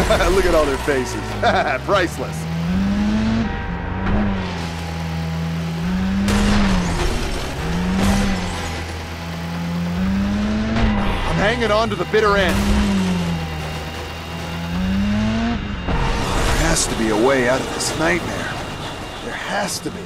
Look at all their faces. Priceless. I'm hanging on to the bitter end. There has to be a way out of this nightmare. There has to be.